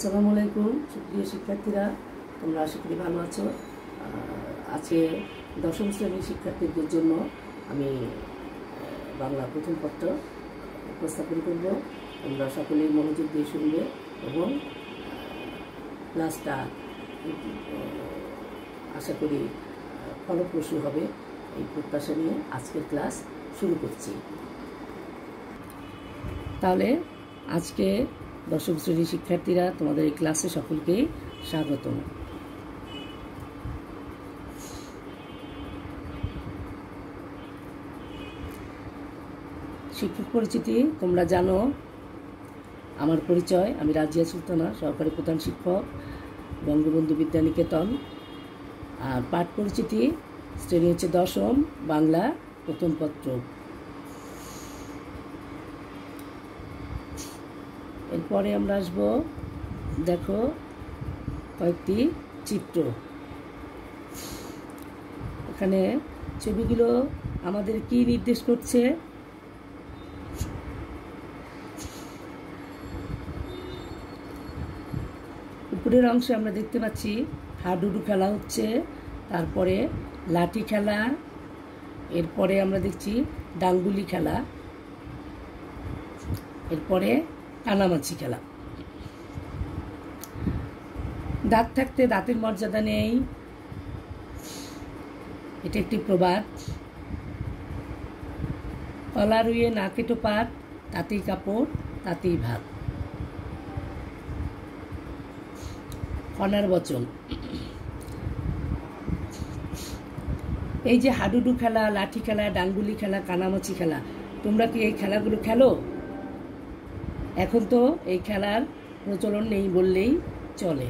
আসসালামু আলাইকুম সুপ্রিয় শিক্ষার্থীরা, তোমরা আশা করি ভালো আছো। আজকে দশম শ্রেণির শিক্ষার্থীদের জন্য আমি বাংলা প্রথম পত্র উপস্থাপন করব। তোমরা সকলেই মনোযোগ দিয়ে শুনবে এবং ক্লাসটা আশা করি ফলপ্রসূ হবে। এই প্রত্যাশা নিয়ে আজকের ক্লাস শুরু করছি। তাহলে আজকে দশম শ্রেণির শিক্ষার্থীরা তোমাদের এই ক্লাসে সকলকেই স্বাগতম শিক্ষক পরিচিতি, তোমরা জানো, আমার পরিচয়, আমি রাজিয়া সুলতানা, সহকারী প্রধান শিক্ষক, বঙ্গবন্ধু বিদ্যানিকেতন। আর পাঠ পরিচিতি, শ্রেণি হচ্ছে দশম, বাংলা প্রথম পত্র। এরপরে আমরা আসব, দেখো কয়েকটি চিত্র। এখানে ছবিগুলো আমাদের কি নির্দেশ করছে? উপরের অংশে আমরা দেখতে পাচ্ছি হাডুডু খেলা হচ্ছে, তারপরে লাঠি খেলা, এরপরে আমরা দেখছি ডাঙ্গুলি খেলা, এরপরে কানামাছি খেলা। দাঁত থাকতে দাঁতের মর্যাদা নেই। এটা একটি প্রবাদ। কলা রুয়ে না কেটো পাত তাতেই কাপড়, তাতেই ভাত। কনার বচন এই যে হাডুডু খেলা, লাঠি খেলা ডাঙ্গুলি খেলা, কানামাছি খেলা, তোমরা কি এই খেলাগুলো খেলো? এখন তো এই খেলার প্রচলন নেই বললেই চলে।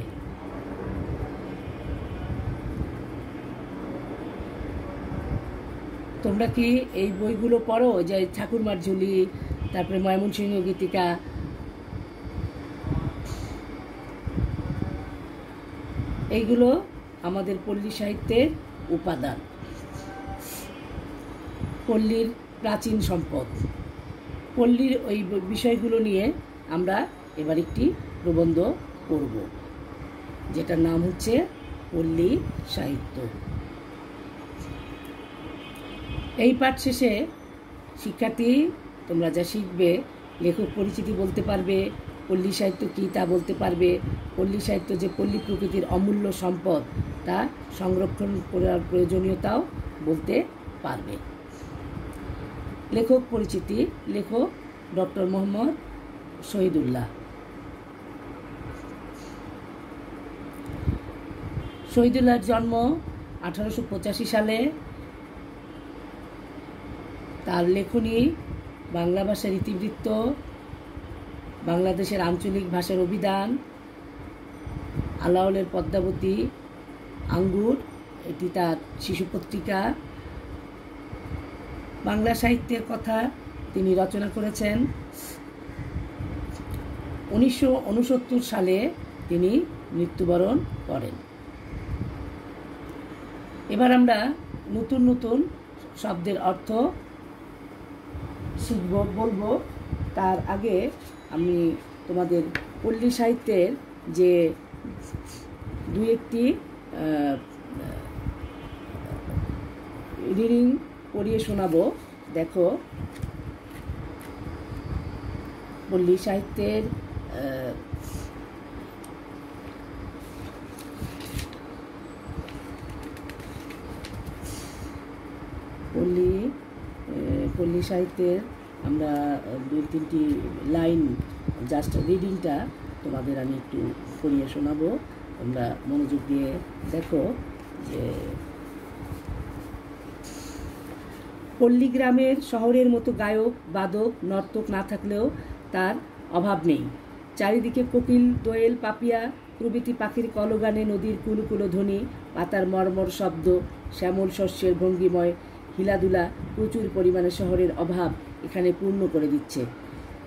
তোমরা কি এই বইগুলো পড়ো? যে ঠাকুরমার ঝুলি, তারপরে ময়মনসিংহ গীতিকা। এইগুলো আমাদের পল্লী সাহিত্যের উপাদান। পল্লীর প্রাচীন সম্পদ। পল্লীর ওই বিষয়গুলো নিয়ে আমরা এবার একটি প্রবন্ধ করব যেটার নাম হচ্ছে পল্লী সাহিত্য। এই পাঠ শেষে শিক্ষার্থী, তোমরা যা শিখবে, লেখক পরিচিতি বলতে পারবে, পল্লী সাহিত্য কী তা বলতে পারবে, পল্লী সাহিত্য যে পল্লী প্রকৃতির অমূল্য সম্পদ, তা সংরক্ষণ করার প্রয়োজনীয়তাও বলতে পারবে। লেখক পরিচিতি লেখক ডক্টর মোহাম্মদ শহীদুল্লাহ। শহীদুল্লাহর জন্ম আঠারোশো পঁচাশি সালে। তার লেখনী বাংলা ভাষার ইতিবৃত্ত, বাংলাদেশের আঞ্চলিক ভাষার অভিধান আলাউলের পদ্মাবতী, আঙ্গুর, এটি তার শিশু পত্রিকা। বাংলা সাহিত্যের কথা তিনি রচনা করেছেন। উনিশশো ঊনসত্তর সালে তিনি মৃত্যুবরণ করেন। এবার আমরা নতুন নতুন শব্দের অর্থ শিখব, বলব। তার আগে আমি তোমাদের পল্লী সাহিত্যের যে দু একটি রিডিং পড়িয়ে শোনাবো। দেখো। পল্লী সাহিত্যের পল্লী পল্লী সাহিত্যের আমরা দু তিনটি লাইন, জাস্ট রিডিংটা তোমাদের আমি একটু পড়িয়ে শোনাবো। তোমরা মনোযোগ দিয়ে দেখো যে পল্লী গ্রামের শহরের মতো গায়ক, বাদক, নর্তক না থাকলেও তার অভাব নেই। চারিদিকে কোকিল, দোয়েল, পাপিয়া, প্রভৃতি পাখির কলগানে নদীর কুলুকুলো ধ্বনি পাতার মর্মর শব্দ, শ্যামল শস্যের ভঙ্গিময় হিলাদুলা প্রচুর পরিমাণে শহরের অভাব এখানে পূর্ণ করে দিচ্ছে।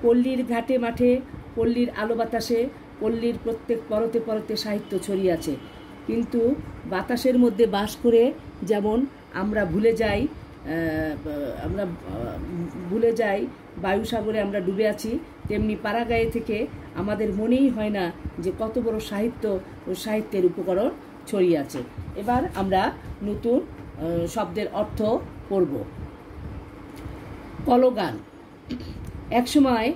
পল্লীর ঘাটে মাঠে, পল্লীর আলো বাতাসে, পল্লীর প্রত্যেক পরতে পরতে সাহিত্য ছড়িয়ে আছে। কিন্তু বাতাসের মধ্যে বাস করে যেমন আমরা ভুলে যাই আমরা ভুলে যাই বায়ুসাগরে আমরা ডুবে আছি, তেমনি পাড়াগায়ে থেকে আমাদের মনেই হয় না যে কত বড় সাহিত্য ও সাহিত্যের উপকরণ ছড়িয়ে আছে। এবার আমরা নতুন শব্দের অর্থ পড়ব। কলগান। একসময়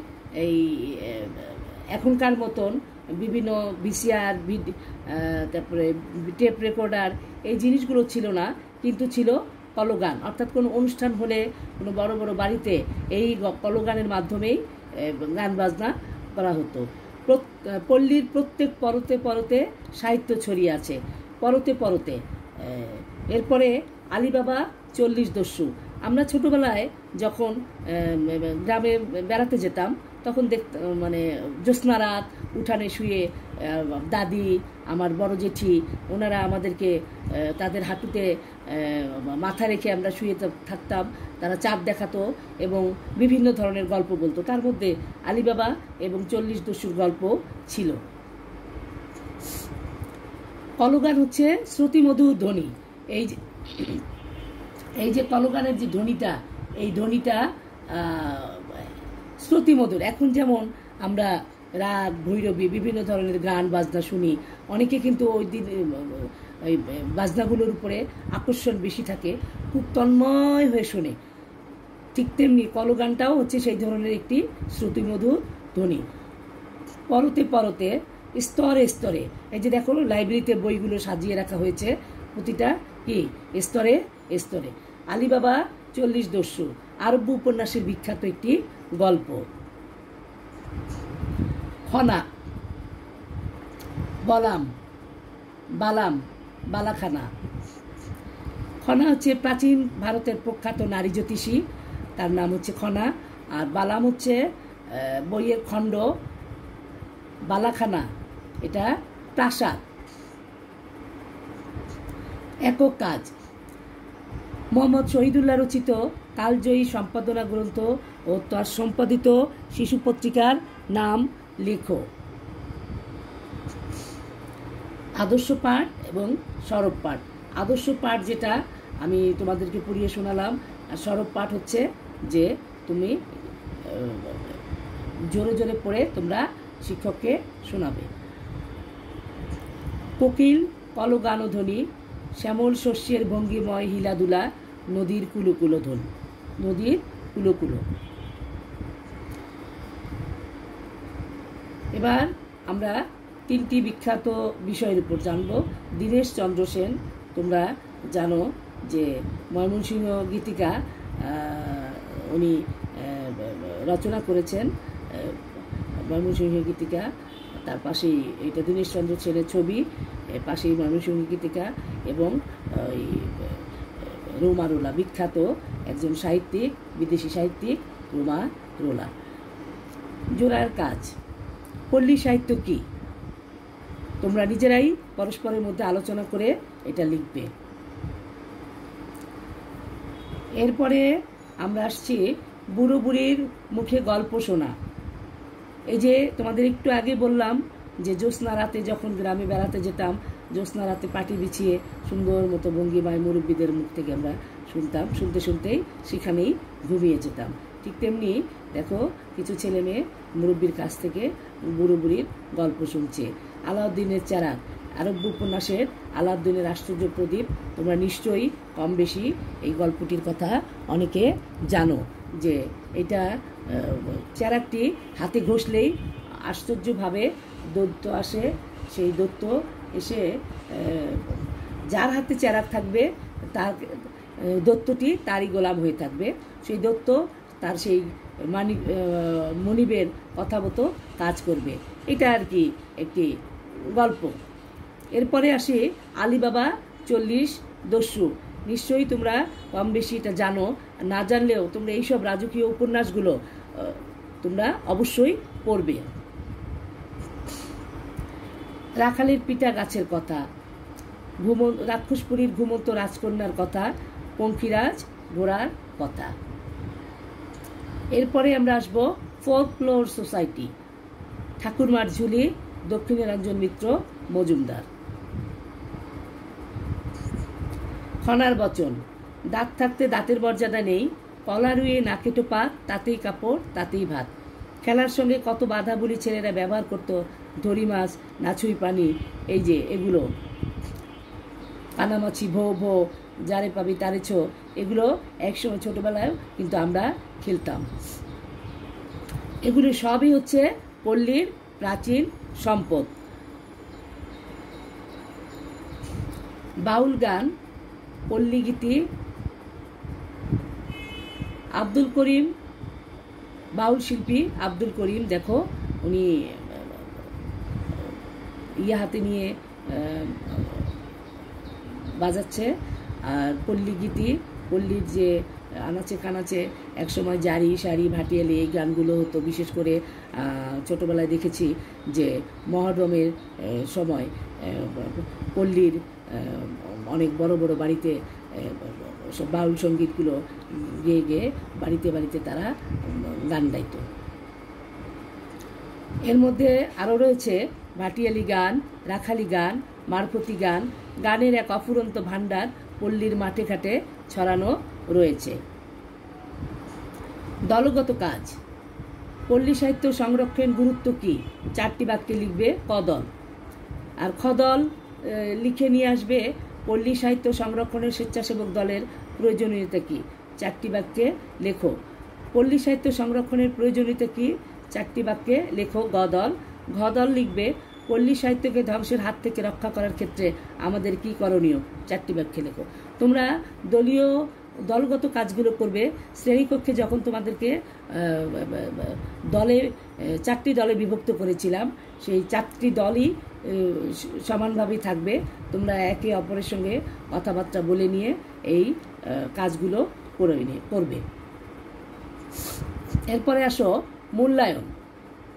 এই এখনকার মতন বিভিন্ন ভিসিআর তারপরে টেপ রেকর্ডার এই জিনিসগুলো ছিল না, কিন্তু ছিল কলগান। অর্থাৎ কোনো অনুষ্ঠান হলে কোনো বড় বড় বাড়িতে এই কলগানের মাধ্যমেই গান বাজনা করা হতো। পল্লীর প্রত্যেক পরতে পরতে সাহিত্য ছড়িয়ে আছে। পরতে পরতে এরপরে আলিবাবা চল্লিশ দস্যু। আমরা ছোটোবেলায় যখন গ্রামে বেড়াতে যেতাম, তখন দেখতাম মানে জ্যোৎস্না রাত, উঠানে শুয়ে দাদি, আমার বড় জেঠি, ওনারা আমাদেরকে তাদের হাঁটুতে মাথা রেখে আমরা শুয়ে থাকতাম। তারা চাঁদ দেখাতো এবং বিভিন্ন ধরনের গল্প বলতো। তার মধ্যে আলিবাবা এবং চল্লিশ দস্যুর গল্প ছিল। কলগান হচ্ছে শ্রুতিমধুর ধ্বনি। এই যে এই যে কলগানের যে ধ্বনিটা, এই ধ্বনিটা শ্রুতিমধুর। এখন যেমন আমরা রাগ, ভৈরবী, বিভিন্ন ধরনের গান, বাজনা শুনি। অনেকে কিন্তু ওই দিন ওই বাজনাগুলোর উপরে আকর্ষণ বেশি থাকে, খুব তন্ময় হয়ে শোনে। ঠিক তেমনি কলগানটাও হচ্ছে সেই ধরনের একটি শ্রুতিমধুর ধ্বনি। পরতে পরতে, স্তরে স্তরে, এই যে দেখো, লাইব্রেরিতে বইগুলো সাজিয়ে রাখা হয়েছে, প্রতিটা কি? স্তরে স্তরে। আলিবাবা, চল্লিশ দস্যু, আরব্য উপন্যাসের বিখ্যাত একটি গল্প। খনা, বলাম, বালাম বালাখানা। খনা হচ্ছে প্রাচীন ভারতের প্রখ্যাত নারী জ্যোতিষী। তার নাম হচ্ছে খনা। আর বালাম হচ্ছে বইয়ের খণ্ড। বালাখানা, এটা প্রাসাদ। একক কাজ। মোহাম্মদ শহীদুল্লাহ রচিত কালজয়ী সম্পাদনা গ্রন্থ ও তার সম্পাদিত শিশু পত্রিকার নাম লেখো। আদর্শ পাঠ এবং সরব পাঠ। আদর্শ পাঠ যেটা আমি তোমাদেরকে পড়িয়ে শোনালাম, আর সরব পাঠ হচ্ছে যে তুমি জোরে জোরে পড়ে তোমরা শিক্ষককে শোনাবে। কোকিল কলগানধ্বনি, শ্যামল শস্যের ভঙ্গিময় হিলাদুলা, নদীর কুলকুলোধন নদীর কুলোকুলো এবার আমরা তিনটি বিখ্যাত বিষয়ের উপর জানব। দীনেশ চন্দ্র সেন, তোমরা জানো যে ময়মনসিংহ গীতিকা উনি রচনা করেছেন ময়মনসিংহ গীতিকা। তার পাশেই এটা দীনেশচন্দ্র সেনের ছবি পাশেই ময়মনসিংহ গীতিকা এবং ওই রোমা রোলা, বিখ্যাত একজন সাহিত্যিক, বিদেশি সাহিত্যিক, রোমা রোলা। জোড়ার কাজ, পল্লী সাহিত্য কি? তোমরা নিজেরাই পরস্পরের মধ্যে আলোচনা করে এটা লিখবে। এরপরে আমরা আসছি বুড়ো বুড়ির মুখে গল্প শোনা। এই যে তোমাদের একটু আগে বললাম যে জ্যোৎস্না রাতে যখন গ্রামে বেড়াতে যেতাম, জ্যোৎস্না রাতে পাটি বিছিয়ে সুন্দর মতো ভঙ্গিমায় মুরব্বীদের মুখ থেকে আমরা শুনতাম, শুনতে শুনতেই সেখানেই ঘুমিয়ে যেতাম। ঠিক তেমনি দেখো, কিছু ছেলে মেয়ে মুরব্বীর কাছ থেকে বুড়ো বুড়ির গল্প শুনছে। আলাউদ্দিনের চারাক আরব্য উপন্যাসের আলাউদ্দিনের আশ্চর্য প্রদীপ, তোমরা নিশ্চয়ই কম বেশি এই গল্পটির কথা অনেকে জানো যে এটা চেরাকটি হাতে ঘষলেই আশ্চর্যভাবে দৈত্য আসে, সেই দৈত্য এসে যার হাতে চেরাক থাকবে, তার দত্তটি তারই গোলাম হয়ে থাকবে। সেই দত্ত তার সেই মানি মনিবের কথা মতো কাজ করবে। এটা আর কি একটি গল্প। এরপরে আসে আলিবাবা চল্লিশ দস্যু। নিশ্চয়ই তোমরা কম বেশি এটা জানো। না জানলেও তোমরা এইসব রাজকীয় উপন্যাসগুলো তোমরা অবশ্যই পড়বে। রাখালের পিতা গাছের কথা। ঘুম রাক্ষসপুরীর ঘুমন্ত রাজকন্যার কথা। পঙ্খিরাজ ঘোড়ার কথা। এরপরে আমরা আসব ফোকলোর সোসাইটি ঠাকুরমার ঝুলি দক্ষিণেরঞ্জন মিত্র, মজুমদার। খনার বচন। দাঁত থাকতে দাঁতের মর্যাদা নেই। কলা রুয়ে নাকে টোপা তাতেই কাপড়, তাতেই ভাত। খেলার সঙ্গে কত বাধা বলি ছেলেরা ব্যবহার করতো, ধরি মাছ নাছুই পানি, এই যে এগুলো। কানামাছি ভো ভো যারে পাবি তারে ছো। এগুলো একসময় ছোটোবেলায় কিন্তু আমরা খেলতাম। এগুলো সবই হচ্ছে পল্লীর প্রাচীন সম্পদ। বাউল গান, পল্লী গীতি, আব্দুল করিম, বাউল শিল্পী আব্দুল করিম, দেখো, উনি ইয়ে হাতে নিয়ে বাজাচ্ছে। আর পল্লী গীতি, পল্লীর যে আনাচে কানাচে একসময় জারি সারি ভাটিয়ালি এই গানগুলো হতো। বিশেষ করে ছোটোবেলায় দেখেছি যে মহরমের সময় পল্লীর অনেক বড় বড় বাড়িতে সব বাউল সঙ্গীতগুলো গেয়ে গেয়ে বাড়িতে বাড়িতে তারা গান গাইত। এর মধ্যে আরও রয়েছে ভাটিয়ালি গান, রাখালি গান, মারফতি গান। গানের এক অফুরন্ত ভাণ্ডার পল্লীর মাঠে ঘাটে ছড়ানো রয়েছে। দলগত কাজ। পল্লী সাহিত্য সংরক্ষণ গুরুত্ব কি? চারটি বাক্যে লিখবে কদল। আর খদল লিখে নিয়ে আসবে পল্লী সাহিত্য সংরক্ষণের স্বেচ্ছাসেবক দলের প্রয়োজনীয়তা কি? চারটি বাক্যে লেখো। পল্লী সাহিত্য সংরক্ষণের প্রয়োজনীয়তা কি? চারটি বাক্যে লেখো গদল। ঘদল লিখবে পল্লী সাহিত্যকে ধ্বংসের হাত থেকে রক্ষা করার ক্ষেত্রে আমাদের কি করণীয়? চারটি বাক্যে লেখো। তোমরা দলীয় দলগত কাজগুলো করবে, শ্রেণীকক্ষে যখন তোমাদেরকে দলে, চারটি দলে বিভক্ত করেছিলাম, সেই চারটি দলই সমানভাবেই থাকবে। তোমরা একে অপরের সঙ্গে কথাবার্তা বলে নিয়ে এই কাজগুলো করে নিয়ে করবে। এরপরে আসো মূল্যায়ন।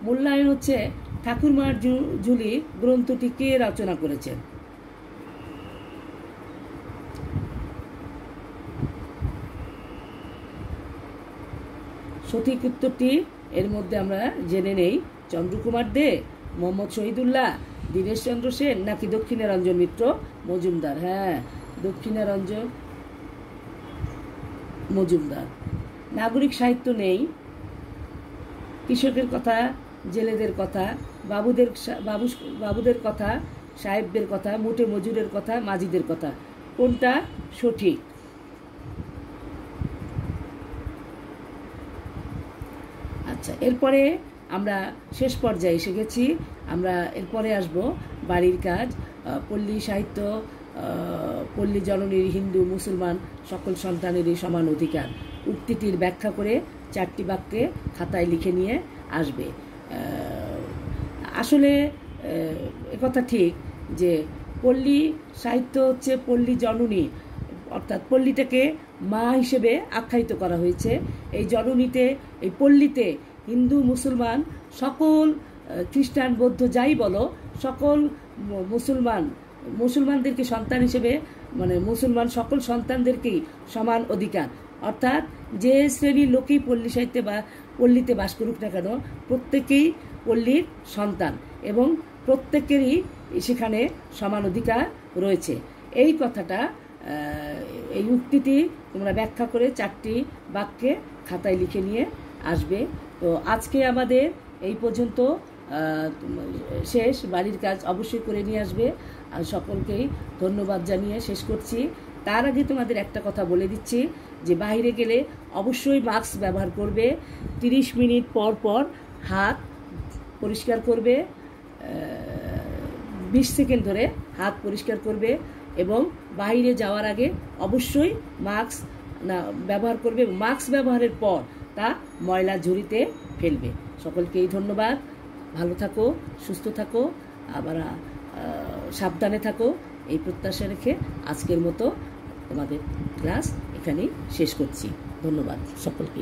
মূল্যায়ন হচ্ছে ঠাকুরমার ঝুলি গ্রন্থটি কে রচনা করেছেন? সঠিক উত্তরটি এর মধ্যে আমরা জেনে নেই। চন্দ্রকুমার দে, মোহাম্মদ শহীদুল্লাহ, দীনেশ চন্দ্র সেন নাকি দক্ষিণারঞ্জন মিত্র? মজুমদার হ্যাঁ দক্ষিণারঞ্জন মজুমদার। নাগরিক সাহিত্য নেই, কৃষকের কথা, জেলেদের কথা বাবুদের বাবু বাবুদের কথা, সাহেবদের কথা, মোটে মজুরের কথা, মাজিদের কথা। কোনটা সঠিক? আচ্ছা এরপরে আমরা শেষ পর্যায়ে এসে গেছি। আমরা এরপরে আসব বাড়ির কাজ। পল্লী সাহিত্য পল্লী জননীর হিন্দু, মুসলমান, সকল সন্তানেরই সমান অধিকার। উক্তিটির ব্যাখ্যা করে চারটি বাক্যে খাতায় লিখে নিয়ে আসবে। আসলে একথা ঠিক যে পল্লী সাহিত্য হচ্ছে পল্লী জননী। অর্থাৎ পল্লীটাকে মা হিসেবে আখ্যায়িত করা হয়েছে। এই জননীতে, এই পল্লীতে হিন্দু, মুসলমান সকল খ্রিস্টান, বৌদ্ধ যাই বলো, সকল মুসলমান, মুসলমানদেরকে সন্তান হিসেবে মানে মুসলমান সকল সন্তানদেরকেই সমান অধিকার। অর্থাৎ যে শ্রেণির লোকেই পল্লী সাহিত্যে বা, পল্লীতে বাস করুক না কেন, প্রত্যেকেই পল্লীর সন্তান এবং প্রত্যেকেরই সেখানে সমান অধিকার রয়েছে। এই কথাটা এই উক্তিটি তোমরা ব্যাখ্যা করে চারটি বাক্যে খাতায় লিখে নিয়ে আসবে। তো আজকে আমাদের এই পর্যন্ত শেষ। বাড়ির কাজ অবশ্যই করে নিয়ে আসবে। আর সকলকেই ধন্যবাদ জানিয়ে শেষ করছি। তার আগে তোমাদের একটা কথা বলে দিচ্ছি, যে বাইরে গেলে অবশ্যই মাস্ক ব্যবহার করবে। 30 মিনিট পর পর হাত পরিষ্কার করবে বিশ সেকেন্ড ধরে হাত পরিষ্কার করবে এবং বাইরে যাওয়ার আগে অবশ্যই মাস্ক, না, ব্যবহার করবে মাস্ক ব্যবহারের পর তা ময়লা ঝুড়িতে ফেলবে। সকলকেই ধন্যবাদ। ভালো থাকো, সুস্থ থাকো, আবার সাবধানে থাকো। এই প্রত্যাশা রেখে আজকের মতো তোমাদের ক্লাস এখানেই শেষ করছি। ধন্যবাদ সকলকে